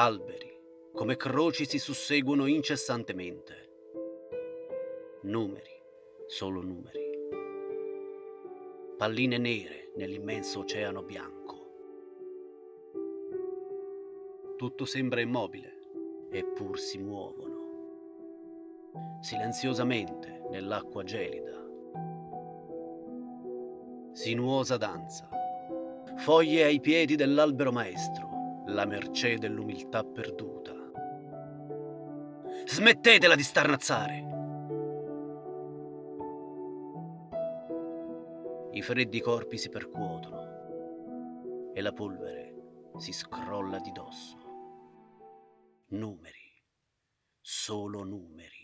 Alberi, come croci, si susseguono incessantemente. Numeri, solo numeri. Palline nere nell'immenso oceano bianco. Tutto sembra immobile, eppur si muovono. Silenziosamente nell'acqua gelida. Sinuosa danza. Foglie ai piedi dell'albero maestro, la mercé dell'umiltà perduta. Smettetela di starnazzare! I freddi corpi si percuotono e la polvere si scrolla di dosso. Numeri, solo numeri.